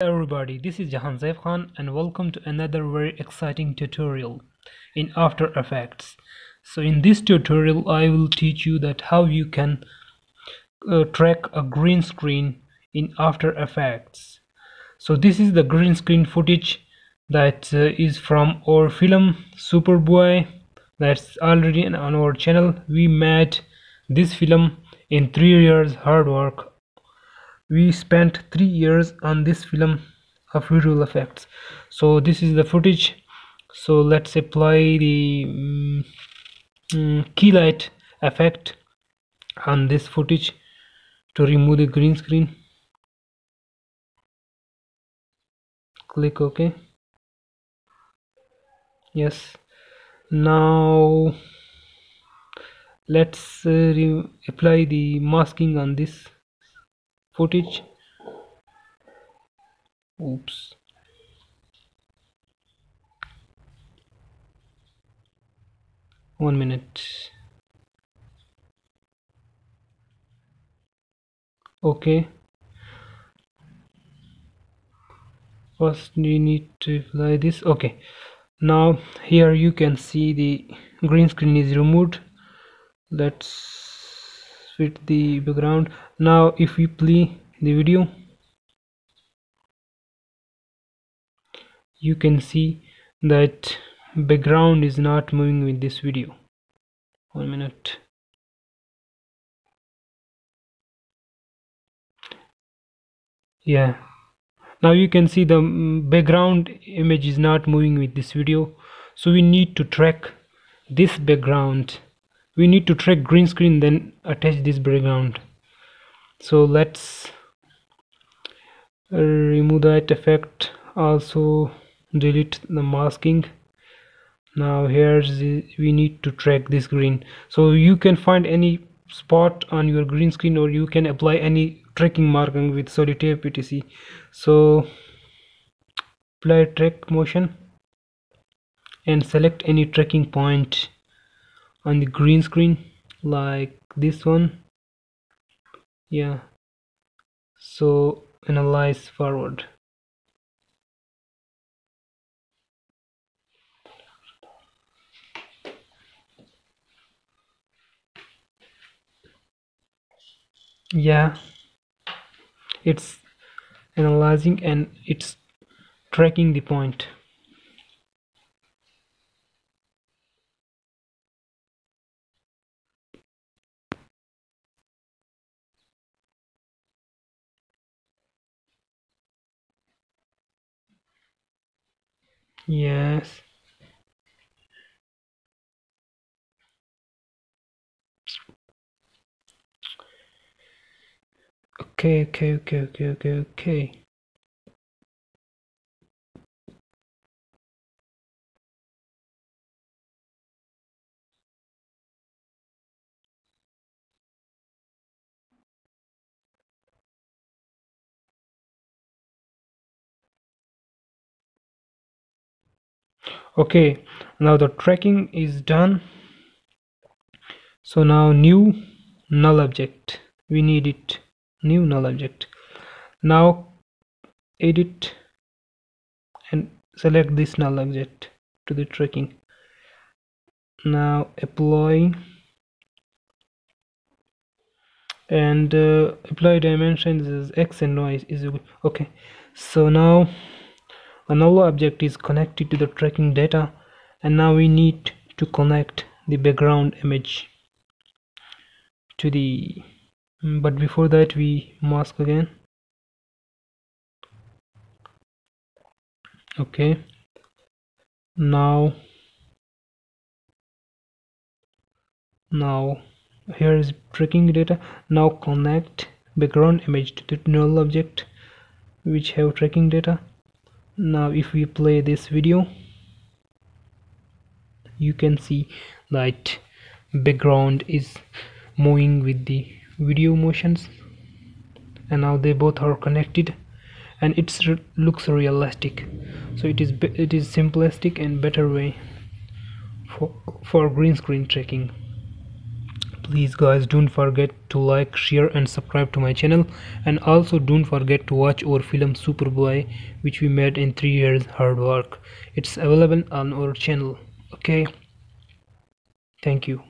everybody this is Jahan Zaif Khan and welcome to another very exciting tutorial in After Effects. So in this tutorial I will teach you that how you can uh, track a green screen in After Effects. So this is the green screen footage that uh, is from our film Superboy. That's already on our channel. We made this film in three years hard work we spent three years on this film of visual effects. So this is the footage. So let's apply the um, Keylight effect on this footage to remove the green screen. Click ok. Yes. Now let's uh, apply the masking on this footage. Oops. One minute. Okay. First we need to apply this. Okay. Now here you can see the green screen is removed. Let's fit the background. Now if we play the video you can see that background is not moving with this video. One minute. Yeah. Now you can see the mm, background image is not moving with this video. So we need to track this background we need to track green screen then attach this background. So let's remove that effect. Also delete the masking. Now here's the, we need to track this green. So you can find any spot on your green screen or you can apply any tracking marking with solitaire etc so apply track motion and select any tracking point on the green screen like this one. Yeah. So analyze forward. Yeah. It's analyzing and it's tracking the point Yes. Okay, okay, okay, okay, okay, okay. Okay now the tracking is done. So now new null object. We need it new null object. Now edit and select this null object to the tracking. Now apply and uh, apply dimensions is x and y is okay so now a null object is connected to the tracking data and now we need to connect the background image to the but before that we mask again. Okay. Now now here is tracking data. Now connect background image to the null object which have tracking data now if we play this video you can see that background is moving with the video motions. And now they both are connected and it re looks realistic. So it is it is simplistic and better way for for green screen tracking please guys don't forget to like share and subscribe to my channel. And also don't forget to watch our film superboy which we made in three years hard work. It's available on our channel. Okay? Thank you